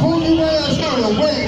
Who you better show the?